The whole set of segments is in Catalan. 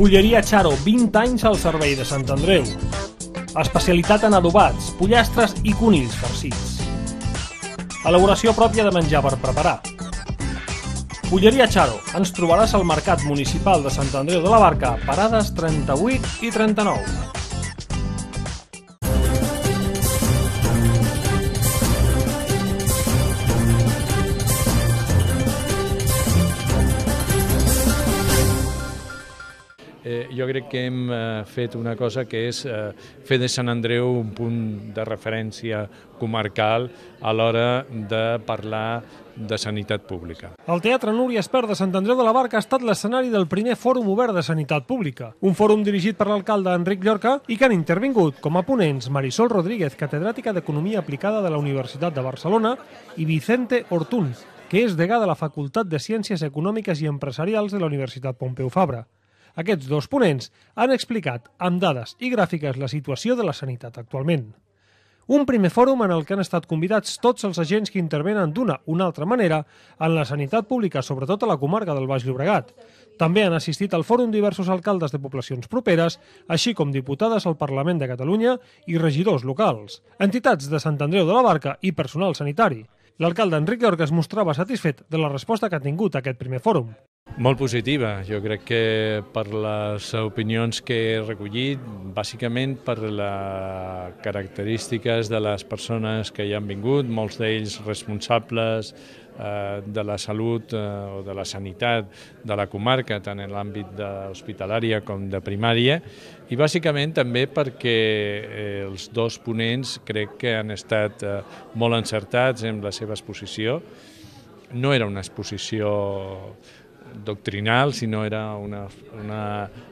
Bulleria Charo, 20 anys al servei de Sant Andreu. Especialitat en adobats, pollastres i conills farcits. Elaboració pròpia de menjar per preparar. Bulleria Charo. Ens trobaràs al Mercat Municipal de Sant Andreu de la Barca, parades 38 i 39. Eh, jo crec que hem eh, fet una cosa que és eh, fer de Sant Andreu un punt de referència comarcal a l'hora de parlar de sanitat pública. El Teatre Núria Espert de Sant Andreu de la Barca ha estat l'escenari del primer Fòrum Obert de Sanitat Pública, un fòrum dirigit per l'alcalde Enric Llorca i que han intervingut com a ponents Marisol Rodríguez, catedràtica d'Economia Aplicada de la Universitat de Barcelona, i Vicente Ortún, que és degà de la Facultat de Ciències Econòmiques i Empresarials de la Universitat Pompeu Fabra. Aquests dos ponents han explicat amb dades i gràfiques la situació de la sanitat actualment. Un primer fòrum en el que han estat convidats tots els agents que intervenen d'una o una altra manera en la sanitat pública, sobretot a la comarca del Baix Llobregat. També han assistit al fòrum diversos alcaldes de poblacions properes, així com diputades al Parlament de Catalunya i regidors locals, entitats de Sant Andreu de la Barca i personal sanitari. L'alcalde Enric Llorca es mostrava satisfet de la resposta que ha tingut aquest primer fòrum. Molt positiva, jo crec que per les opinions que he recollit, bàsicament per les característiques de les persones que hi han vingut, molts d'ells responsables eh, de la salut eh, o de la sanitat de la comarca, tant en l'àmbit hospitalària com de primària, i bàsicament també perquè eh, els dos ponents crec que han estat eh, molt encertats en la seva exposició. No era una exposició doctrinal, sinó era una, una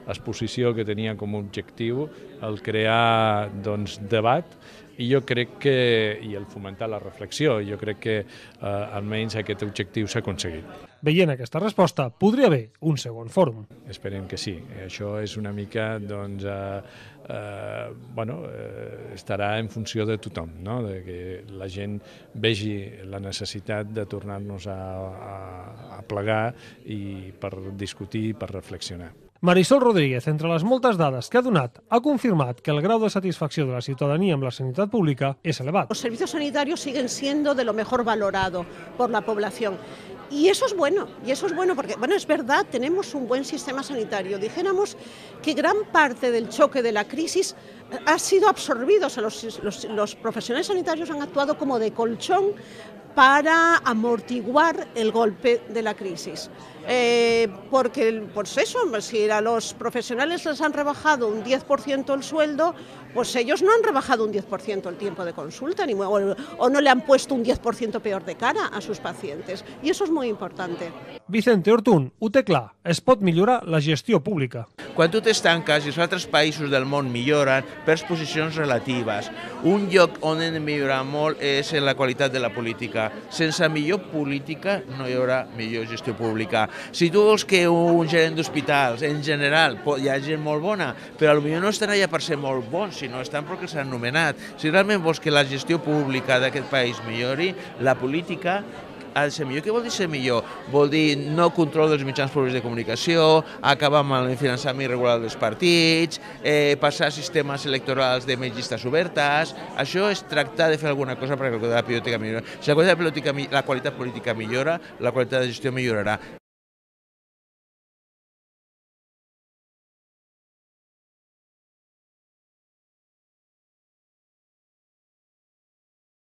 exposició que tenia com a objectiu el crear doncs, debat i jo crec que, i el fomentar la reflexió, jo crec que eh, almenys aquest objectiu s'ha aconseguit. Veient aquesta resposta, podria haver un segon fòrum. Esperem que sí. Això és una mica, doncs, eh, eh, bueno, eh, estarà en funció de tothom, no? de que la gent vegi la necessitat de tornar-nos a, a, a plegar i per discutir i per reflexionar. Marisol Rodríguez, entre les moltes dades que ha donat, ha confirmat que el grau de satisfacció de la ciudadanía amb la sanitat pública és elevat. Los servicios sanitarios siguen siendo de lo mejor valorado por la población. Y eso es bueno, y eso es bueno porque, bueno, es verdad, tenemos un buen sistema sanitario. Dijéramos que gran parte del choque de la crisis ha sido absorbido, o sea, los, los, los profesionales sanitarios han actuado como de colchón para amortiguar el golpe de la crisis. Eh, porque, pues eso, si a los profesionales les han rebajado un 10% el sueldo, pues ellos no han rebajado un 10% el tiempo de consulta ni, o, o no le han puesto un 10% peor de cara a sus pacientes. Y eso es muy importante. Vicente Ortún, ho té clar, es pot millorar la gestió pública. Quan tu t'estanques i els altres països del món milloren per posicions relatives, un lloc on hem de millorar molt és en la qualitat de la política. Sense millor política no hi haurà millor gestió pública. Si tu vols que un gerent d'hospitals, en general, hi ha gent molt bona, però potser no estan allà per ser molt bons, sinó estan perquè s'han nomenat. Si realment vols que la gestió pública d'aquest país millori, la política ha de ser millor. Què vol dir ser millor? Vol dir no control dels mitjans públics de comunicació, acabar amb el finançament irregular dels partits, eh, passar sistemes electorals de més llistes obertes... Això és tractar de fer alguna cosa perquè la qualitat política millora. Si la qualitat política, la qualitat política millora, la qualitat de gestió millorarà.